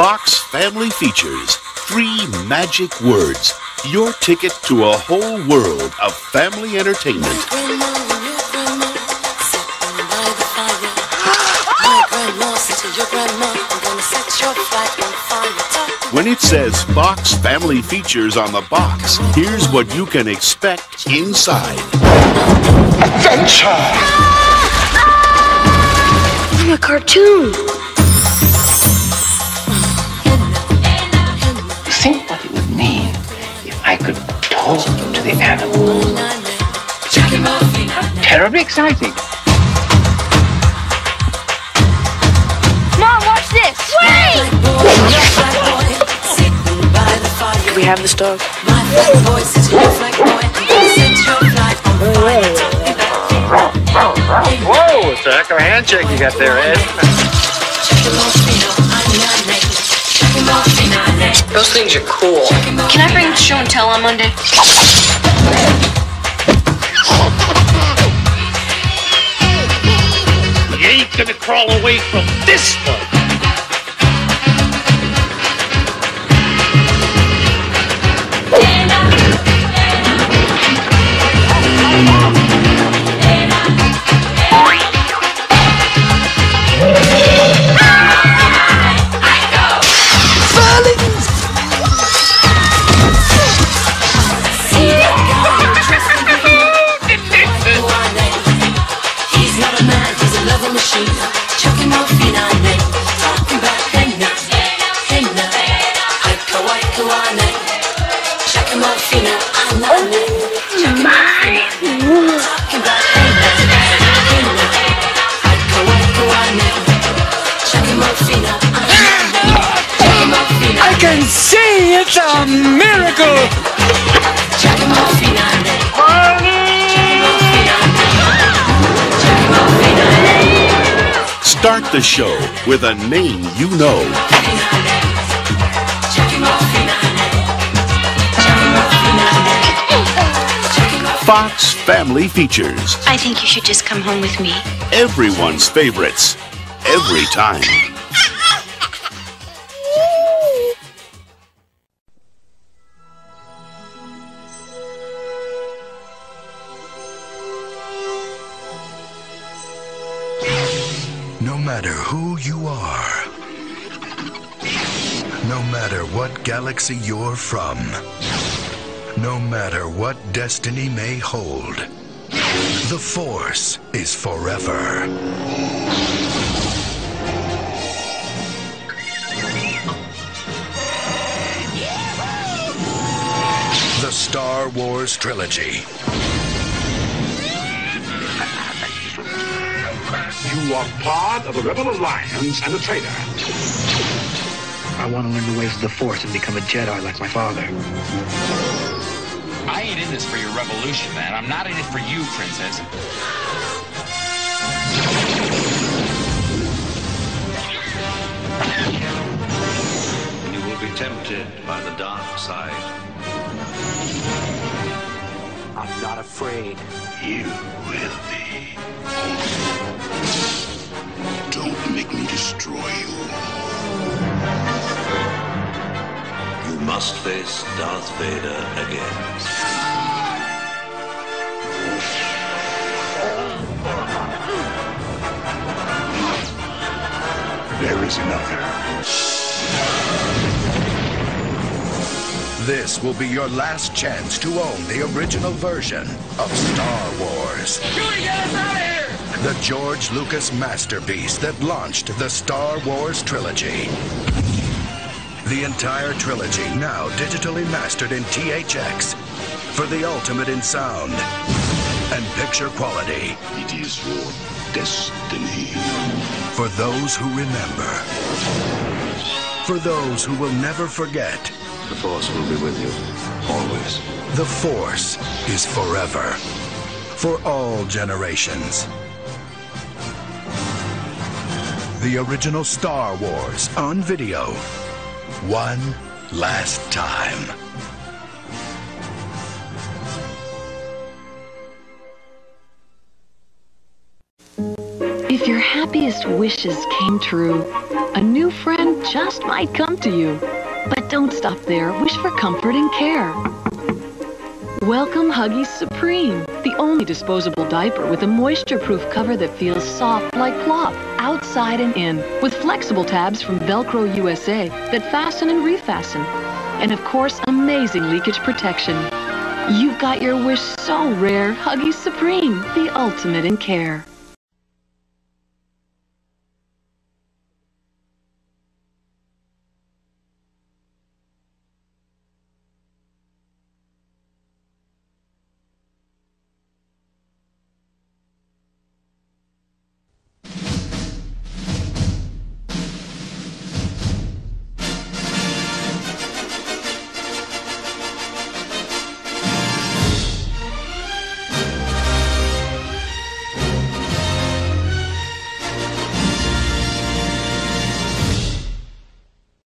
Fox Family Features. Three magic words. Your ticket to a whole world of family entertainment. When it says Fox Family Features on the box, here's what you can expect inside. Adventure! I'm a cartoon. I could talk to the animals. Terribly exciting. Mom, watch this. Wait! Do we have this dog? Whoa, it's a heck of a handshake you got there, Ed. Those things are cool. Can I bring show and tell on Monday? You ain't gonna crawl away from this one. It's a miracle! Start the show with a name you know. Fox Family Features. I think you should just come home with me. Everyone's favorites. Every time. Matter who you are, no matter what galaxy you're from, no matter what destiny may hold, the Force is forever. The Star Wars Trilogy. You are part of the Rebel Alliance and a traitor. I want to learn the ways of the Force and become a Jedi like my father. I ain't in this for your revolution, man. I'm not in it for you, princess. You will be tempted by the dark side. I'm not afraid. You will be. Must face Darth Vader again. There is another. This will be your last chance to own the original version of Star Wars. The George Lucas masterpiece that launched the Star Wars trilogy. The entire trilogy now digitally mastered in THX for the ultimate in sound and picture quality. It is your destiny. For those who remember. For those who will never forget. The Force will be with you, always. The Force is forever. For all generations. The original Star Wars on video. One last time. If your happiest wishes came true, a new friend just might come to you. But don't stop there. Wish for comfort and care. Welcome Huggies Supreme, the only disposable diaper with a moisture-proof cover that feels soft like cloth, outside and in, with flexible tabs from Velcro USA that fasten and refasten. And of course, amazing leakage protection. You've got your wish so rare, Huggies Supreme, the ultimate in care.